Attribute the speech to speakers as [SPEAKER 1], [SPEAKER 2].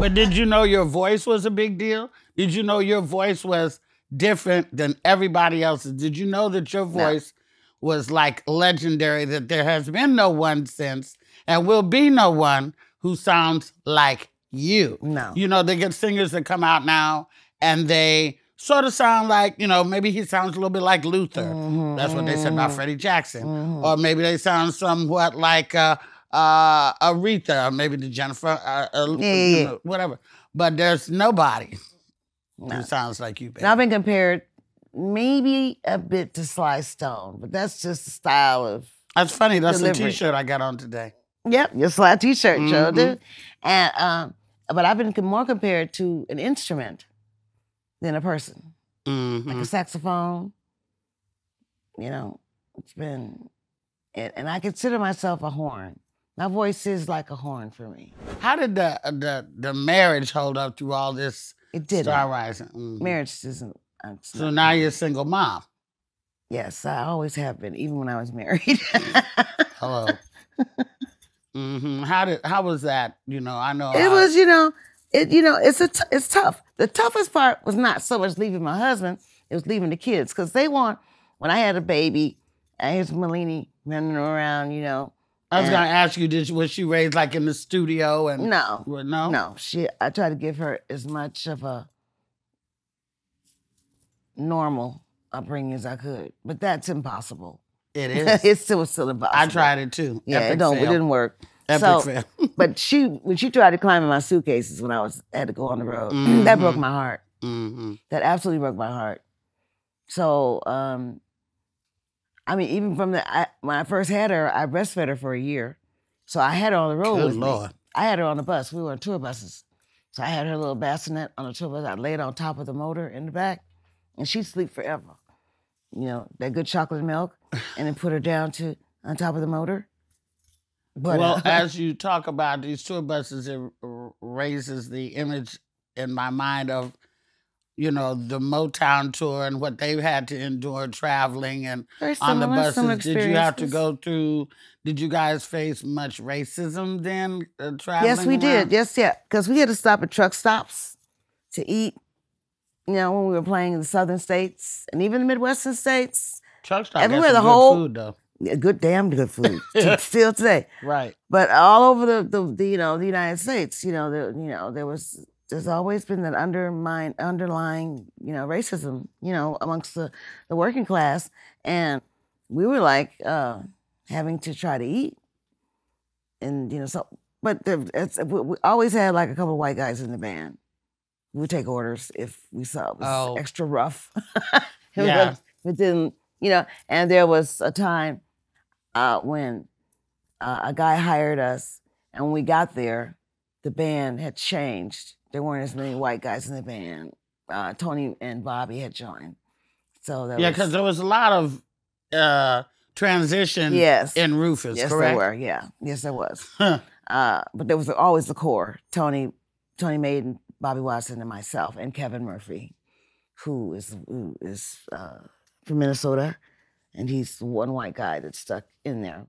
[SPEAKER 1] But did you know your voice was a big deal? Did you know your voice was different than everybody else's? Did you know that your voice was like legendary, that there has been no one since and will be no one who sounds like you?
[SPEAKER 2] No.
[SPEAKER 1] You know, they get singers that come out now and they sort of sound like, you know, maybe he sounds a little bit like Luther.
[SPEAKER 2] Mm-hmm,
[SPEAKER 1] That's what they said about Freddie Jackson. Or maybe they sound somewhat like uh, uh, Aretha, maybe the Jennifer, uh, uh,
[SPEAKER 2] Yeah, yeah,
[SPEAKER 1] you
[SPEAKER 2] yeah.
[SPEAKER 1] whatever. But there's nobody
[SPEAKER 2] No.
[SPEAKER 1] who sounds like you, baby.
[SPEAKER 2] And I've been compared maybe a bit to Sly Stone, but that's just the style of
[SPEAKER 1] That's funny. That's
[SPEAKER 2] Delivery.
[SPEAKER 1] the T-shirt I got on today.
[SPEAKER 2] Yep, your Sly T-shirt, Joe.
[SPEAKER 1] Mhm.
[SPEAKER 2] Dude. And um, but I've been more compared to an instrument than a person,
[SPEAKER 1] Mhm.
[SPEAKER 2] like a saxophone. You know, it's been, and, and I consider myself a horn. My voice is like a horn for me.
[SPEAKER 1] How did the the the marriage hold up through all this
[SPEAKER 2] It did.
[SPEAKER 1] star rising? Mhm.
[SPEAKER 2] Marriage isn't. uh,
[SPEAKER 1] So now you're a single mom.
[SPEAKER 2] Yes, I always have been, even when I was married.
[SPEAKER 1] Hello. hmm How did how was that? You know, I know
[SPEAKER 2] it
[SPEAKER 1] how-
[SPEAKER 2] was, you know, it, you know, it's a, t- it's tough. The toughest part was not so much leaving my husband; it was leaving the kids because they want. When I had a baby, I had Melanie running around, you know.
[SPEAKER 1] I was
[SPEAKER 2] and-
[SPEAKER 1] gonna ask you, did was she raised like in the studio and
[SPEAKER 2] No,
[SPEAKER 1] no,
[SPEAKER 2] no, she. I tried to give her as much of a normal upbringing as I could, but that's impossible.
[SPEAKER 1] it is.
[SPEAKER 2] it's still still impossible.
[SPEAKER 1] I tried it too.
[SPEAKER 2] Yeah,
[SPEAKER 1] Epic
[SPEAKER 2] it don't. It didn't work.
[SPEAKER 1] Epic
[SPEAKER 2] so,
[SPEAKER 1] fail.
[SPEAKER 2] but she when she tried to climb in my suitcases when I was had to go on the road, that broke
[SPEAKER 1] Mhm.
[SPEAKER 2] my heart.
[SPEAKER 1] hmm
[SPEAKER 2] That absolutely broke my heart. So, um, I mean, even from the I, when I first had her, I breastfed her for a year. So I had her on the road
[SPEAKER 1] Good
[SPEAKER 2] with
[SPEAKER 1] Lord.
[SPEAKER 2] me. I had her on the bus. We were on tour buses. So I had her little bassinet on the tour bus. I laid on top of the motor in the back, and she'd sleep forever. You know, that good chocolate milk, and then put her down to on top of the motor. But
[SPEAKER 1] well,
[SPEAKER 2] uh,
[SPEAKER 1] as you talk about these tour buses, it r- raises the image in my mind of, you know, the Motown tour and what they've had to endure traveling and on the buses. Did you have to go through? Did you guys face much racism then uh, traveling?
[SPEAKER 2] Yes, we
[SPEAKER 1] around?
[SPEAKER 2] did. Yes, yeah. Because we had to stop at truck stops to eat. You know, when we were playing in the southern states and even the Midwestern states.
[SPEAKER 1] Truck stops
[SPEAKER 2] Everywhere, the whole-
[SPEAKER 1] food though.
[SPEAKER 2] Yeah, Good, damn good food. Still today.
[SPEAKER 1] Right.
[SPEAKER 2] But all over the, the, the you know the United States, you know, there, you know, there was there's always been that undermine underlying you know racism, you know, amongst the the working class, and we were like uh, having to try to eat, and you know, so but it's, we, we always had like a couple of white guys in the band. We would take orders if we saw it was
[SPEAKER 1] Oh.
[SPEAKER 2] extra rough.
[SPEAKER 1] Yeah.
[SPEAKER 2] But then, you know, and there was a time uh, when uh, a guy hired us, and when we got there, the band had changed. There weren't as many white guys in the band. Uh, Tony and Bobby had joined, so that
[SPEAKER 1] Yeah, because there was a lot of uh, transition
[SPEAKER 2] yes,
[SPEAKER 1] in Rufus,
[SPEAKER 2] yes,
[SPEAKER 1] correct?
[SPEAKER 2] there were. Yeah, yes, there was.
[SPEAKER 1] Huh.
[SPEAKER 2] Uh, but there was always the core: Tony, Tony Maiden, Bobby Watson, and myself, and Kevin Murphy, who is who is uh, from Minnesota, and he's the one white guy that's stuck in there.